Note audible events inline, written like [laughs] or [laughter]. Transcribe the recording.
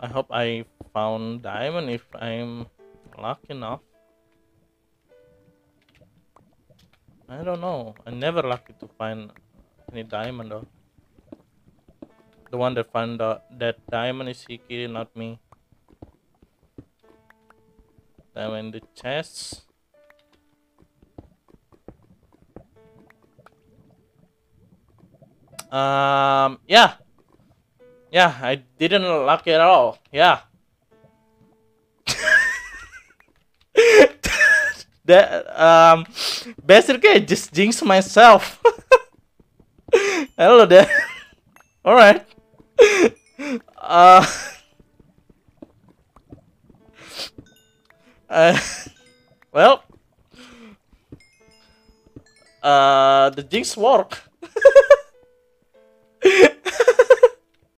I hope I found diamond if I'm lucky enough. I don't know. I never lucky to find any diamond though. The one that found the, that diamond is Hiki, not me. Diamond in the chest. Um, yeah. Yeah, I didn't luck it at all. Yeah. [laughs] that um basically I just jinx myself. [laughs] Hello there. [laughs] Alright. Uh uh well uh the jinx work.